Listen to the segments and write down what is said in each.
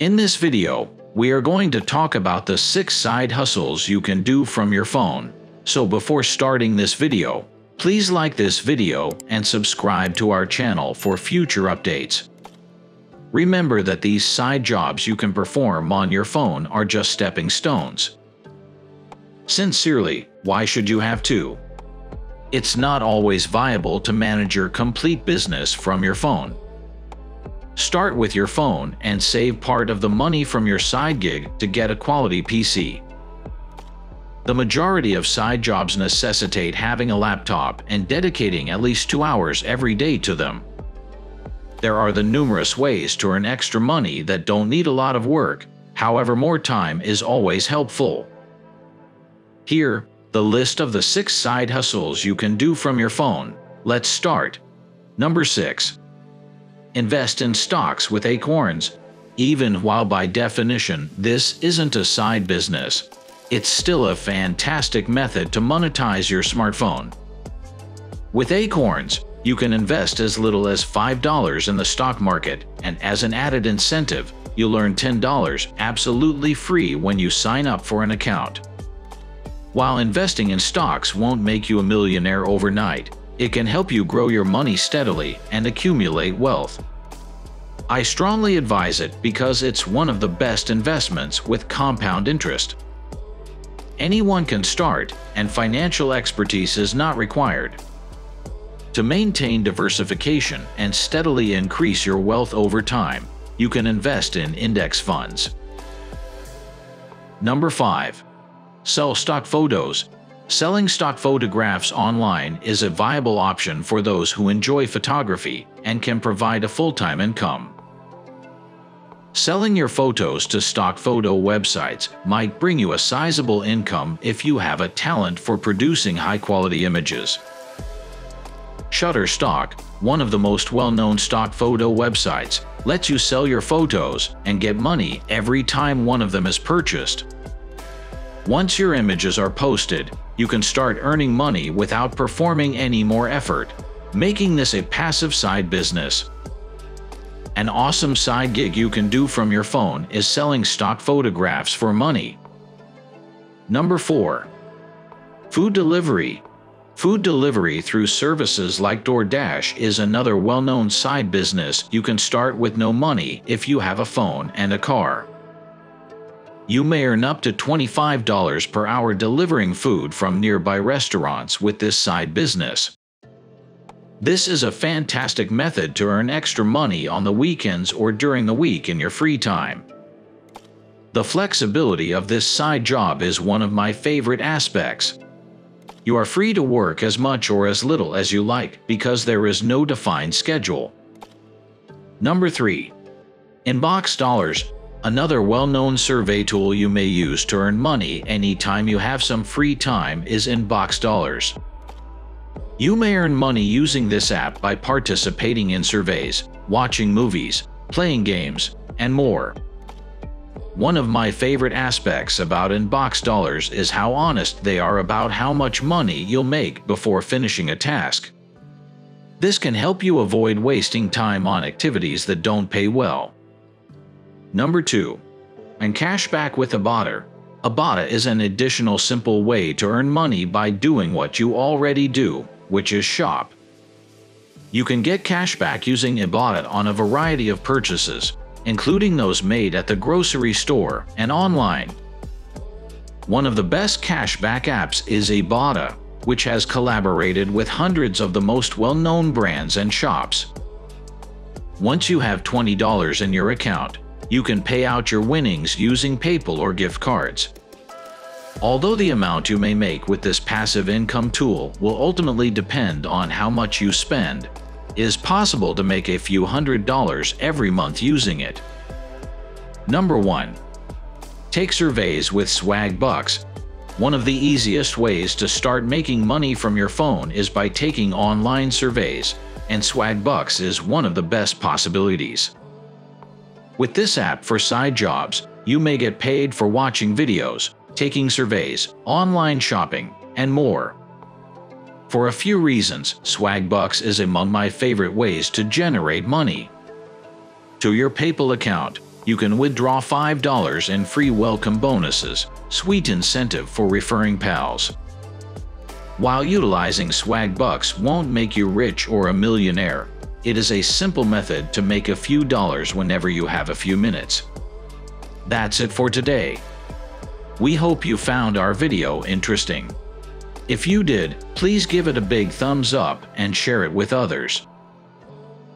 In this video, we are going to talk about the 6 side hustles you can do from your phone. So before starting this video, please like this video and subscribe to our channel for future updates. Remember that these side jobs you can perform on your phone are just stepping stones. Sincerely, why should you have two? It's not always viable to manage your complete business from your phone. Start with your phone and save part of the money from your side gig to get a quality PC. The majority of side jobs necessitate having a laptop and dedicating at least two hours every day to them. There are the numerous ways to earn extra money that don't need a lot of work, however more time is always helpful. Here, the list of the 6 side hustles you can do from your phone. Let's start. Number 6. Invest in stocks with Acorns. Even while by definition this isn't a side business, it's still a fantastic method to monetize your smartphone. With Acorns, you can invest as little as $5 in the stock market, and as an added incentive, you'll earn $10 absolutely free when you sign up for an account. While investing in stocks won't make you a millionaire overnight, it can help you grow your money steadily and accumulate wealth. I strongly advise it because it's one of the best investments with compound interest. Anyone can start, and financial expertise is not required. To maintain diversification and steadily increase your wealth over time, you can invest in index funds. Number 5 sell stock photos. Selling stock photographs online is a viable option for those who enjoy photography and can provide a full-time income. Selling your photos to stock photo websites might bring you a sizable income if you have a talent for producing high-quality images. Shutterstock, one of the most well-known stock photo websites, lets you sell your photos and get money every time one of them is purchased. Once your images are posted, you can start earning money without performing any more effort, making this a passive side business. An awesome side gig you can do from your phone is selling stock photographs for money. Number 4. Food Delivery Food delivery through services like DoorDash is another well-known side business you can start with no money if you have a phone and a car you may earn up to $25 per hour delivering food from nearby restaurants with this side business. This is a fantastic method to earn extra money on the weekends or during the week in your free time. The flexibility of this side job is one of my favorite aspects. You are free to work as much or as little as you like because there is no defined schedule. Number 3. Inbox Dollars Another well-known survey tool you may use to earn money anytime you have some free time is Inbox Dollars. You may earn money using this app by participating in surveys, watching movies, playing games, and more. One of my favorite aspects about Inbox Dollars is how honest they are about how much money you'll make before finishing a task. This can help you avoid wasting time on activities that don't pay well. Number 2. And cashback with Ibotta. Ibotta is an additional simple way to earn money by doing what you already do, which is shop. You can get cashback using Ibotta on a variety of purchases, including those made at the grocery store and online. One of the best cashback apps is Ibotta, which has collaborated with hundreds of the most well-known brands and shops. Once you have $20 in your account, you can pay out your winnings using PayPal or gift cards. Although the amount you may make with this passive income tool will ultimately depend on how much you spend, it is possible to make a few hundred dollars every month using it. Number 1. Take surveys with Swagbucks. One of the easiest ways to start making money from your phone is by taking online surveys, and Swagbucks is one of the best possibilities. With this app for side jobs, you may get paid for watching videos, taking surveys, online shopping, and more. For a few reasons, Swagbucks is among my favorite ways to generate money. To your PayPal account, you can withdraw $5 in free welcome bonuses, sweet incentive for referring pals. While utilizing Swagbucks won't make you rich or a millionaire, it is a simple method to make a few dollars whenever you have a few minutes. That's it for today. We hope you found our video interesting. If you did, please give it a big thumbs up and share it with others.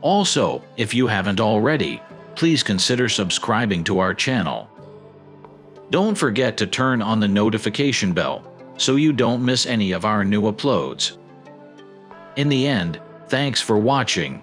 Also, if you haven't already, please consider subscribing to our channel. Don't forget to turn on the notification bell so you don't miss any of our new uploads. In the end, thanks for watching